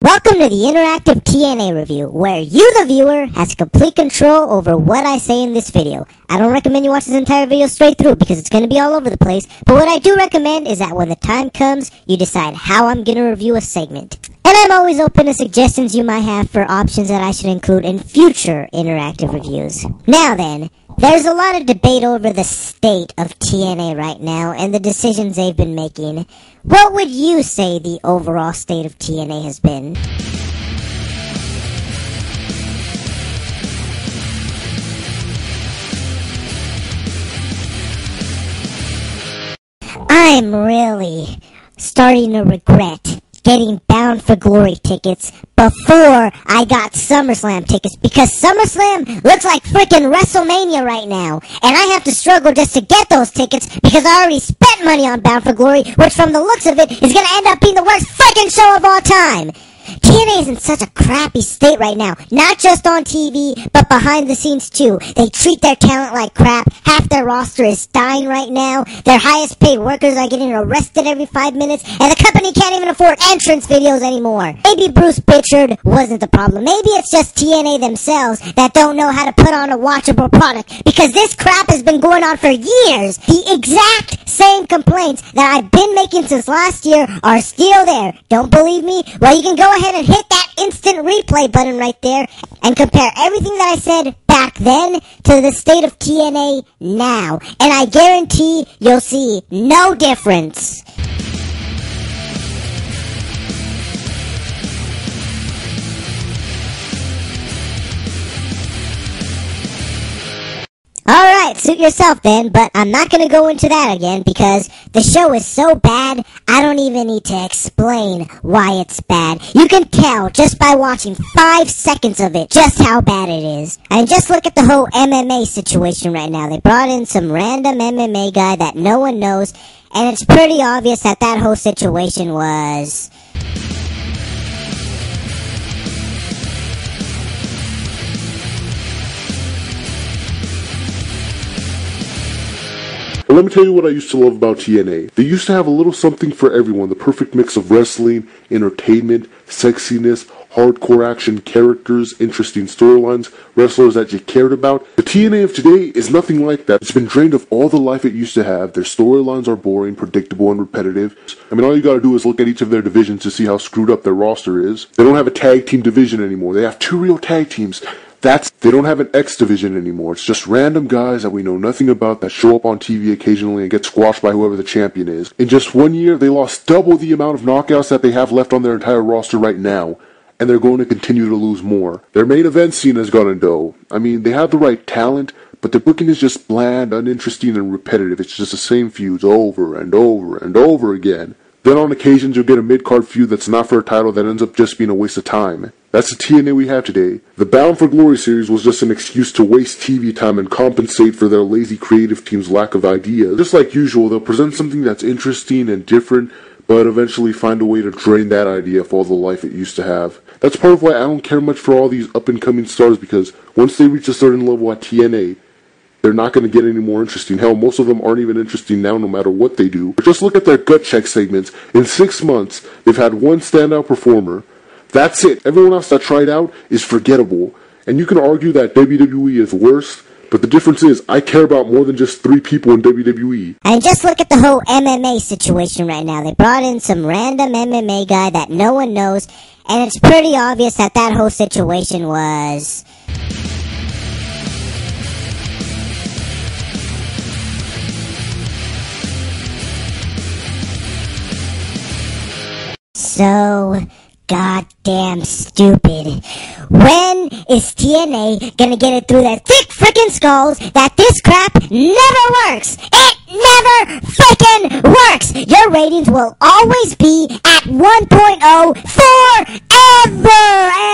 Welcome to the Interactive TNA Review, where you, the viewer, has complete control over what I say in this video. I don't recommend you watch this entire video straight through because it's going to be all over the place, but what I do recommend is that when the time comes, you decide how I'm going to review a segment. And I'm always open to suggestions you might have for options that I should include in future interactive reviews. Now then, there's a lot of debate over the state of TNA right now and the decisions they've been making. What would you say the overall state of TNA has been? I'm really starting to regret getting Bound for Glory tickets before I got SummerSlam tickets because SummerSlam looks like freaking WrestleMania right now. And I have to struggle just to get those tickets because I already spent money on Bound for Glory, which from the looks of it is going to end up being the worst freaking show of all time. TNA is in such a crappy state right now. Not just on TV, but behind the scenes too. They treat their talent like crap. Half their roster is dying right now. Their highest paid workers are getting arrested every five minutes, and the company can't even afford entrance videos anymore. Maybe Bruce Pritchard wasn't the problem. Maybe it's just TNA themselves that don't know how to put on a watchable product because this crap has been going on for years. The exact same complaints that I've been making since last year are still there. Don't believe me? Well, you can go ahead and hit that instant replay button right there and compare everything that I said back then to the state of TNA now. And I guarantee you'll see no difference. Alright, suit yourself then, but I'm not gonna go into that again because the show is so bad, I don't even need to explain why it's bad. You can tell just by watching five seconds of it just how bad it is. And just look at the whole MMA situation right now. They brought in some random MMA guy that no one knows, and it's pretty obvious that that whole situation was... let me tell you what I used to love about TNA. They used to have a little something for everyone, the perfect mix of wrestling, entertainment, sexiness, hardcore action characters, interesting storylines, wrestlers that you cared about. The TNA of today is nothing like that. It's been drained of all the life it used to have. Their storylines are boring, predictable, and repetitive. I mean, all you gotta do is look at each of their divisions to see how screwed up their roster is. They don't have a tag team division anymore. They have two real tag teams. That's they don't have an X division anymore. It's just random guys that we know nothing about that show up on TV occasionally and get squashed by whoever the champion is. In just one year, they lost double the amount of knockouts that they have left on their entire roster right now, and they're going to continue to lose more. Their main event scene has gone and dough. I mean, they have the right talent, but the booking is just bland, uninteresting, and repetitive. It's just the same feuds over and over and over again. Then on occasions you'll get a mid-card feud that's not for a title that ends up just being a waste of time. That's the TNA we have today. The Bound for Glory series was just an excuse to waste TV time and compensate for their lazy creative team's lack of ideas. Just like usual, they'll present something that's interesting and different, but eventually find a way to drain that idea of all the life it used to have. That's part of why I don't care much for all these up-and-coming stars because once they reach a certain level at TNA, they're not going to get any more interesting. Hell, most of them aren't even interesting now, no matter what they do. Just look at their gut check segments. In six months, they've had one standout performer. That's it. Everyone else that tried out is forgettable. And you can argue that WWE is worse, but the difference is I care about more than just three people in WWE. And just look at the whole MMA situation right now. They brought in some random MMA guy that no one knows, and it's pretty obvious that that whole situation was. So goddamn stupid. When is TNA gonna get it through their thick frickin' skulls that this crap never works? It never frickin' works! Your ratings will always be at 1.0 forever,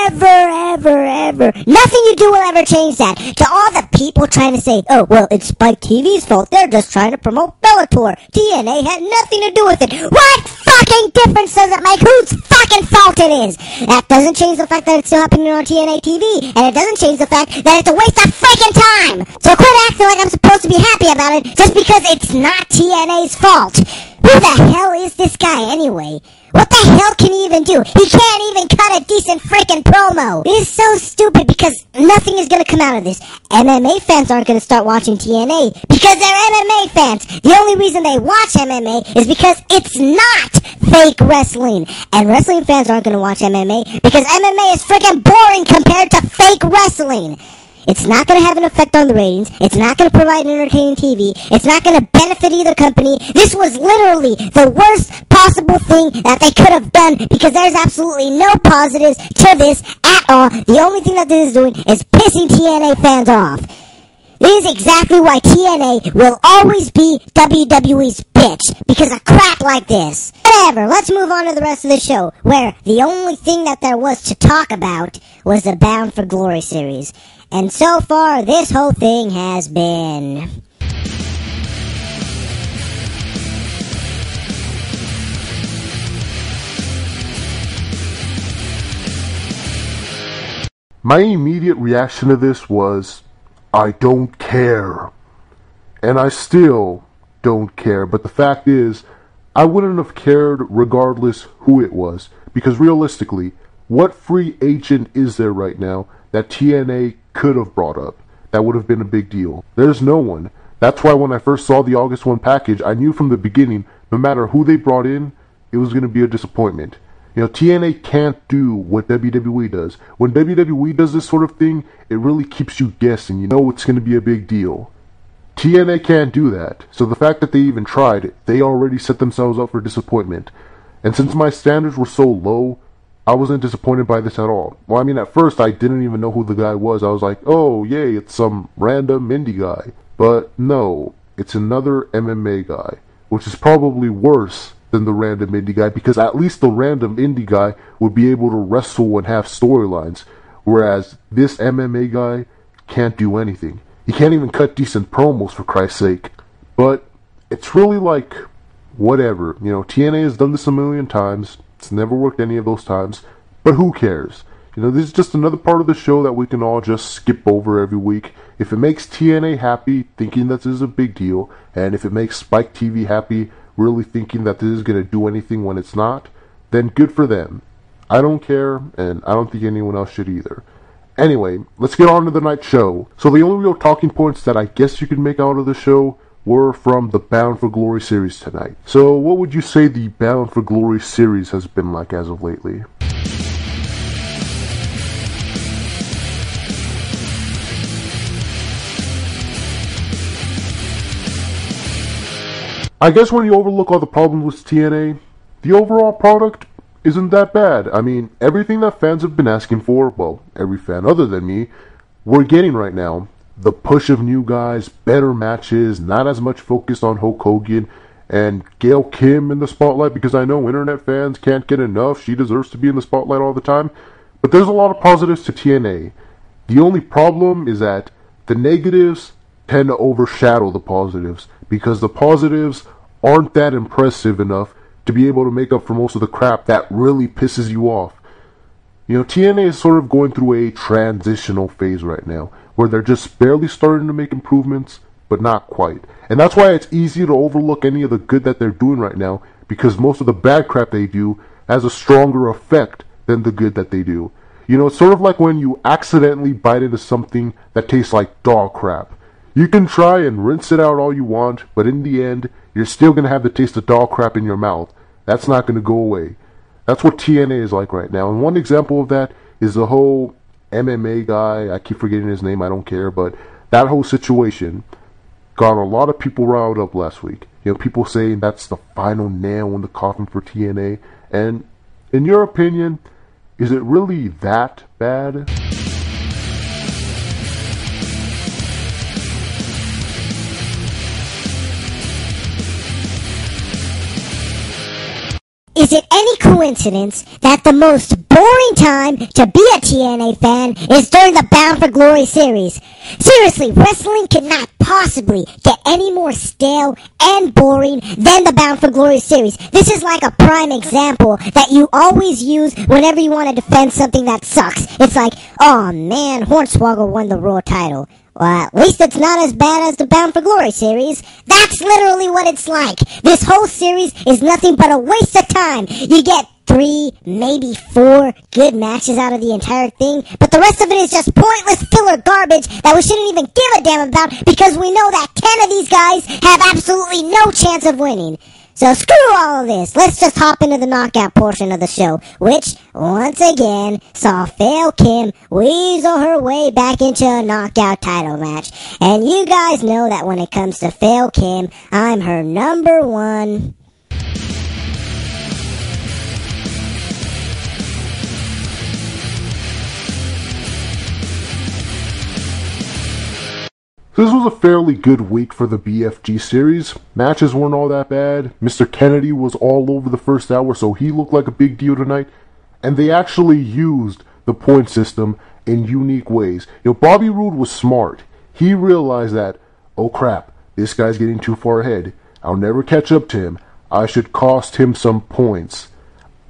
ever, ever, ever. Nothing you do will ever change that. To all the people trying to say, oh, well, it's Spike TV's fault. They're just trying to promote Bellator. TNA had nothing to do with it. What fucking difference does it make whose fucking fault it is? That doesn't change the fact that it's still happening on TNA TV, and it doesn't change the fact that it's a waste of freaking time. So quit acting like I'm supposed to be happy about it just because it's not TNA's fault. Who the hell is this guy anyway? What the hell can he even do? He can't even cut a decent freaking promo. Is so stupid because nothing is to come out of this. MMA fans aren't to start watching TNA because they're MMA fans. The only reason they watch MMA is because it's not fake wrestling. And wrestling fans aren't to watch MMA because MMA is freaking boring compared to fake wrestling. It's not going to have an effect on the ratings. It's not going to provide entertaining TV. It's not going to benefit either company. This was literally the worst possible thing that they could have done because there's absolutely no positives to this at all. The only thing that this is doing is pissing TNA fans off. This is exactly why TNA will always be WWE's bitch because of crap like this. Whatever, let's move on to the rest of the show where the only thing that there was to talk about was the Bound for Glory series. And so far, this whole thing has been. My immediate reaction to this was, I don't care. And I still don't care. But the fact is, I wouldn't have cared regardless who it was. Because realistically, what free agent is there right now that TNA could have brought up? That would have been a big deal. There's no one. That's why when I first saw the August 1 package, I knew from the beginning, no matter who they brought in, it was going to be a disappointment. You know, TNA can't do what WWE does. When WWE does this sort of thing, it really keeps you guessing. You know it's going to be a big deal. TNA can't do that. So the fact that they even tried, they already set themselves up for disappointment. And since my standards were so low, I wasn't disappointed by this at all. Well, I mean, at first I didn't even know who the guy was. I was like, oh, yay, it's some random indie guy. But no, it's another MMA guy, which is probably worse than the random indie guy because at least the random indie guy would be able to wrestle and have storylines, whereas this MMA guy can't do anything. He can't even cut decent promos for Christ's sake. But it's really like whatever. You know, TNA has done this a million times. It's never worked any of those times. But who cares? You know, this is just another part of the show that we can all just skip over every week. If it makes TNA happy, thinking that this is a big deal, and if it makes Spike TV happy, really thinking that this is going to do anything when it's not, then good for them. I don't care, and I don't think anyone else should either. Anyway, let's get on to the night show. So the only real talking points that I guess you could make out of the show were from the Bound for Glory series tonight. So what would you say the Bound for Glory series has been like as of lately? I guess when you overlook all the problems with TNA, the overall product isn't that bad. I mean, everything that fans have been asking for, well, every fan other than me, we're getting right now. The push of new guys, better matches, not as much focus on Hulk Hogan and Gail Kim in the spotlight because I know internet fans can't get enough. She deserves to be in the spotlight all the time. But there's a lot of positives to TNA. The only problem is that the negatives tend to overshadow the positives because the positives aren't that impressive enough to be able to make up for most of the crap that really pisses you off. You know, TNA is sort of going through a transitional phase right now where they're just barely starting to make improvements, but not quite. And that's why it's easy to overlook any of the good that they're doing right now because most of the bad crap they do has a stronger effect than the good that they do. You know, it's sort of like when you accidentally bite into something that tastes like dog crap. You can try and rinse it out all you want, but in the end, you're still going to have the taste of dog crap in your mouth. That's not going to go away. That's what TNA is like right now. And one example of that is the whole MMA guy. I keep forgetting his name. I don't care. But that whole situation got a lot of people riled up last week. You know, people saying that's the final nail in the coffin for TNA. And in your opinion, is it really that bad? Is it any coincidence that the most boring time to be a TNA fan is during the Bound for Glory series? Seriously, wrestling could not possibly get any more stale and boring than the Bound for Glory series. This is like a prime example that you always use whenever you want to defend something that sucks. It's like, oh man, Hornswoggle won the Raw title. Well, at least it's not as bad as the Bound for Glory series. That's literally what it's like. This whole series is nothing but a waste of time. You get three, maybe four good matches out of the entire thing, but the rest of it is just pointless filler garbage that we shouldn't even give a damn about because we know that 10 of these guys have absolutely no chance of winning. So screw all this. Let's just hop into the knockout portion of the show, which, once again, saw Fail Kim weasel her way back into a knockout title match. And you guys know that when it comes to Fail Kim, I'm her number one. This was a fairly good week for the BFG series. Matches weren't all that bad. Mr. Kennedy was all over the first hour, so he looked like a big deal tonight. And they actually used the point system in unique ways. You know, Bobby Roode was smart. He realized that, oh crap, this guy's getting too far ahead. I'll never catch up to him. I should cost him some points.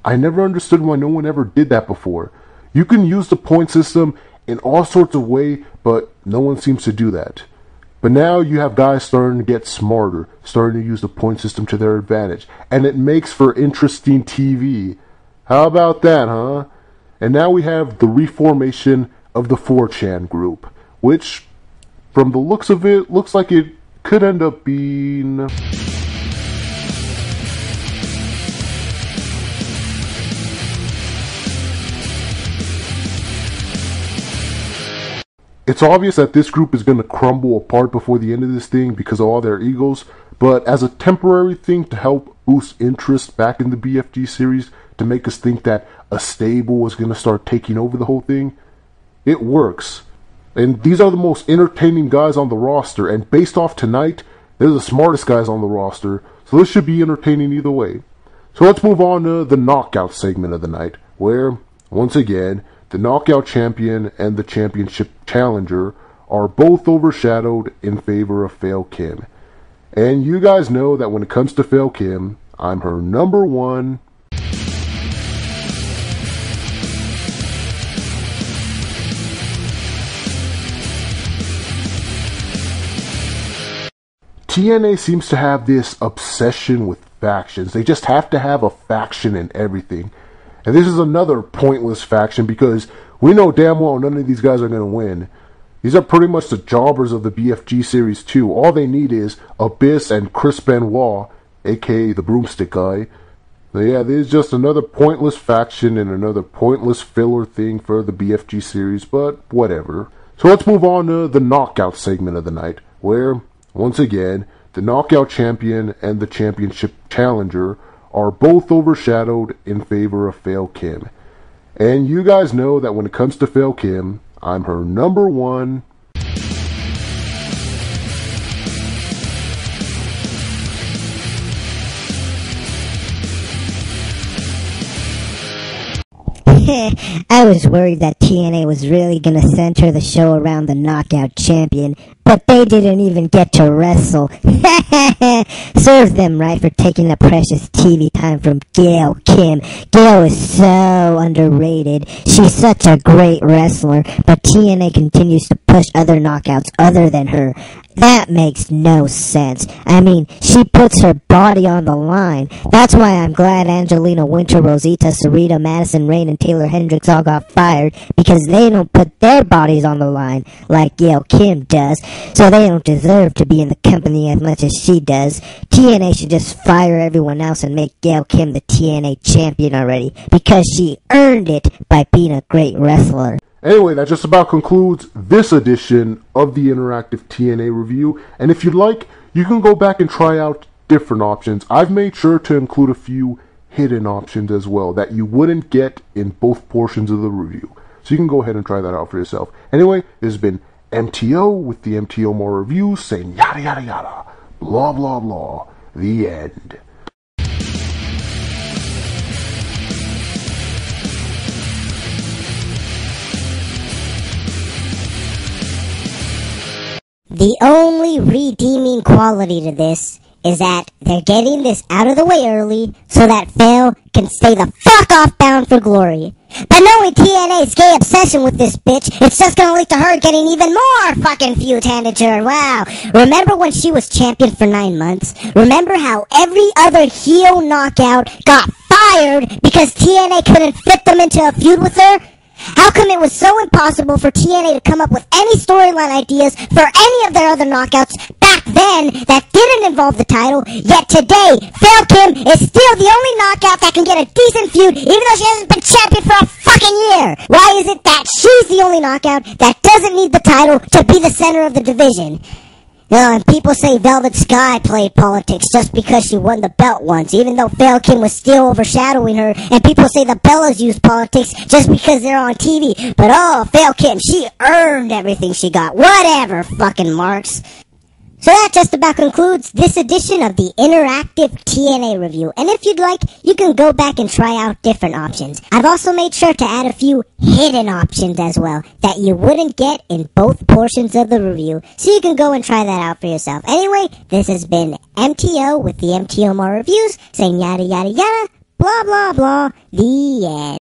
I never understood why no one ever did that before. You can use the point system in all sorts of ways, but no one seems to do that. But now you have guys starting to get smarter, starting to use the point system to their advantage, and it makes for interesting TV. How about that, huh? And now we have the reformation of the Fourtune group, which, from the looks of it, looks like it could end up being. It's obvious that this group is going to crumble apart before the end of this thing because of all their egos, but as a temporary thing to help boost interest back in the BFG series, to make us think that a stable is going to start taking over the whole thing, it works. And these are the most entertaining guys on the roster, and based off tonight, they're the smartest guys on the roster, so this should be entertaining either way. So let's move on to the knockout segment of the night, where, once again, the knockout champion and the championship challenger are both overshadowed in favor of Fail Kim. And you guys know that when it comes to Fail Kim, I'm her number one. TNA seems to have this obsession with factions. They just have to have a faction in everything. And this is another pointless faction because we know damn well none of these guys are going to win. These are pretty much the jobbers of the BFG Series 2. All they need is Abyss and Chris Benoit, aka the broomstick guy. So yeah, this is just another pointless faction and another pointless filler thing for the BFG series, but whatever. So let's move on to the knockout segment of the night, where, once again, the knockout champion and the championship challenger are both overshadowed in favor of Fail Kim. And you guys know that when it comes to Fail Kim, I'm her number one. I was worried that TNA was really gonna center the show around the knockout champion, but they didn't even get to wrestle. Serves them right for taking the precious TV time from Gail Kim. Gail is so underrated. She's such a great wrestler, but TNA continues to push other knockouts other than her. That makes no sense. I mean, she puts her body on the line. That's why I'm glad Angelina Winter, Rosita, Sarita, Madison Rayne, and Taeler Hendrix all got fired because they don't put their bodies on the line like Gail Kim does, so they don't deserve to be in the company as much as she does. TNA should just fire everyone else and make Gail Kim the TNA champion already because she earned it by being a great wrestler. Anyway, that just about concludes this edition of the Interactive TNA review. And if you'd like, you can go back and try out different options. I've made sure to include a few hidden options as well that you wouldn't get in both portions of the review. So you can go ahead and try that out for yourself. Anyway, this has been MTO with the MTOmar Reviews saying yada yada yada, blah blah blah, the end. The only redeeming quality to this is that they're getting this out of the way early so that Phil can stay the fuck off bound for glory. But knowing TNA's gay obsession with this bitch, it's just gonna lead to her getting even more fucking feud handed to her. Wow. Remember when she was champion for nine months? Remember how every other heel knockout got fired because TNA couldn't fit them into a feud with her? How come it was so impossible for TNA to come up with any storyline ideas for any of their other knockouts back then that didn't involve the title, yet today, Phil Kim is still the only knockout that can get a decent feud even though she hasn't been champion for a fucking year? Why is it that she's the only knockout that doesn't need the title to be the center of the division? You know, and people say Velvet Sky played politics just because she won the belt once, even though Kim was still overshadowing her. And people say the Bellas use politics just because they're on TV. But oh, Kim, she earned everything she got. Whatever, fucking marks. So that just about concludes this edition of the Interactive TNA review. And if you'd like, you can go back and try out different options. I've also made sure to add a few hidden options as well that you wouldn't get in both portions of the review. So you can go and try that out for yourself. Anyway, this has been MTO with the MTOmar Reviews saying yada yada yada, blah blah blah, the end.